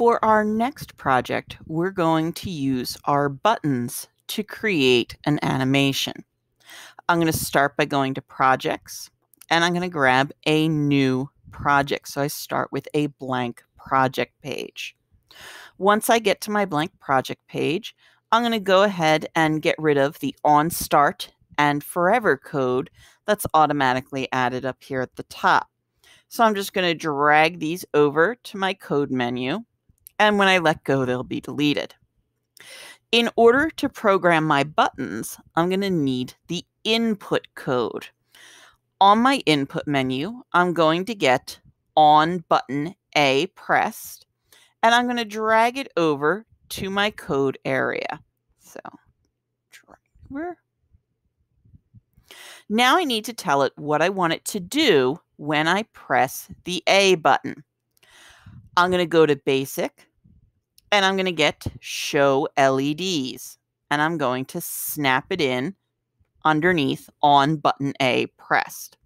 For our next project, we're going to use our buttons to create an animation. I'm going to start by going to projects and I'm going to grab a new project. So I start with a blank project page. Once I get to my blank project page, I'm going to go ahead and get rid of the on start and forever code that's automatically added up here at the top. So I'm just going to drag these over to my code menu. And when I let go, they'll be deleted. In order to program my buttons, I'm going to need the input code. On my input menu, I'm going to get on button A pressed, and I'm going to drag it over to my code area. So, drag over. Now I need to tell it what I want it to do when I press the A button. I'm going to go to Basic and I'm going to get Show LEDs and I'm going to snap it in underneath on button A pressed.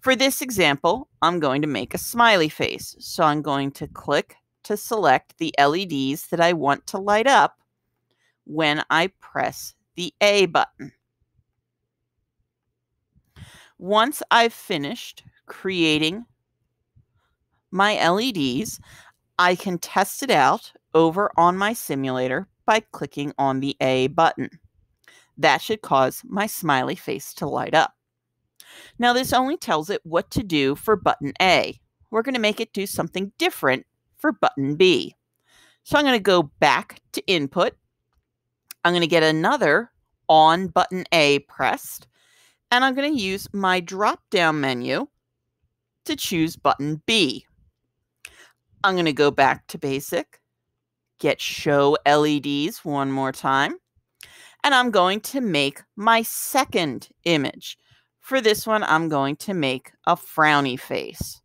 For this example, I'm going to make a smiley face. So I'm going to click to select the LEDs that I want to light up when I press the A button. Once I've finished creating my LEDs, I can test it out over on my simulator by clicking on the A button. That should cause my smiley face to light up. Now, this only tells it what to do for button A. We're going to make it do something different for button B. So I'm going to go back to input. I'm going to get another on button A pressed, and I'm going to use my drop down menu to choose button B. I'm going to go back to basic, get show LEDs one more time, and I'm going to make my second image. For this one, I'm going to make a frowny face.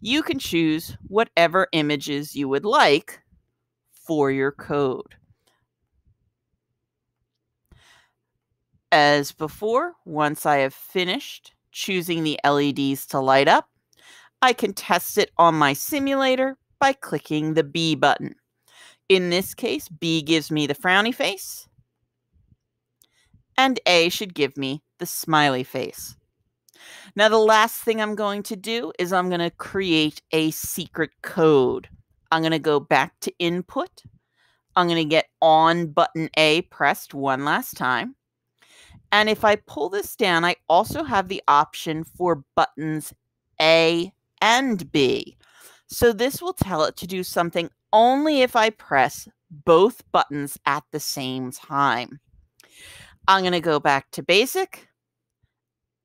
You can choose whatever images you would like for your code. As before, once I have finished choosing the LEDs to light up, I can test it on my simulator by clicking the B button. In this case, B gives me the frowny face, and A should give me the smiley face. Now, the last thing I'm going to do is I'm going to create a secret code. I'm going to go back to input. I'm going to get on button A pressed one last time. And if I pull this down, I also have the option for buttons A and B. So this will tell it to do something only if I press both buttons at the same time. I'm going to go back to basic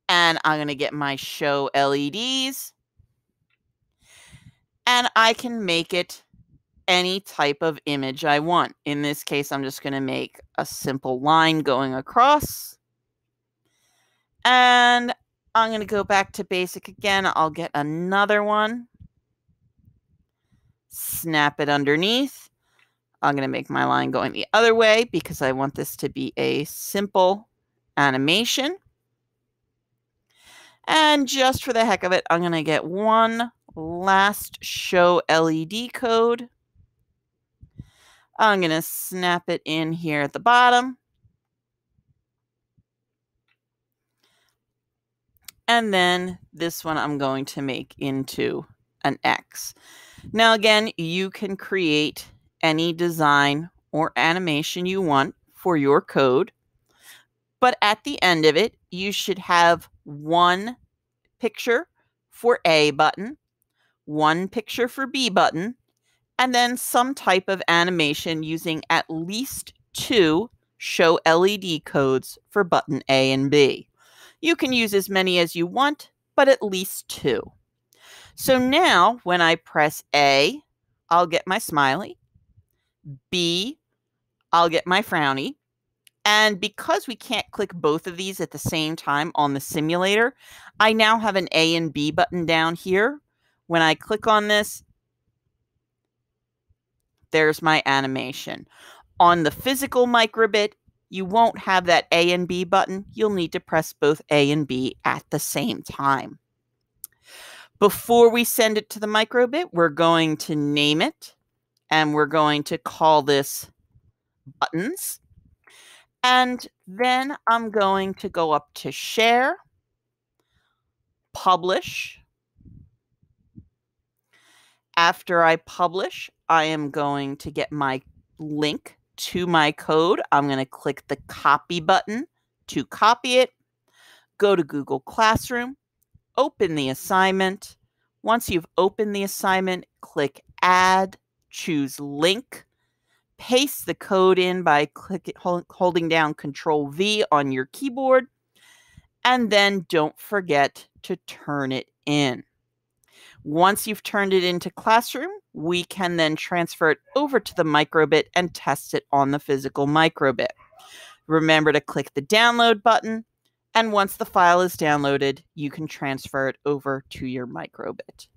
and I'm going to get my show LEDs and I can make it any type of image I want. In this case, I'm just going to make a simple line going across. And I'm going to go back to basic again. I'll get another one. Snap it underneath. I'm going to make my line going the other way because I want this to be a simple animation. And just for the heck of it, I'm going to get one last show LED code. I'm going to snap it in here at the bottom. And then this one I'm going to make into an X. Now, again, you can create any design or animation you want for your code. But at the end of it, you should have one picture for A button, one picture for B button, and then some type of animation using at least two show LED codes for button A and B. You can use as many as you want, but at least two. So now when I press A, I'll get my smiley. B, I'll get my frowny. And because we can't click both of these at the same time on the simulator, I now have an A and B button down here. When I click on this, there's my animation. On the physical micro:bit, you won't have that A and B button. You'll need to press both A and B at the same time. Before we send it to the micro:bit, we're going to name it And we're going to call this buttons. And then I'm going to go up to share, publish. After I publish, I am going to get my link to my code. I'm going to click the copy button to copy it. Go to Google Classroom, open the assignment. Once you've opened the assignment, click add, choose link, paste the code in by click, holding down Control V on your keyboard, and then don't forget to turn it in. Once you've turned it into Classroom, we can then transfer it over to the micro:bit and test it on the physical micro:bit. Remember to click the download button, and once the file is downloaded, you can transfer it over to your micro:bit.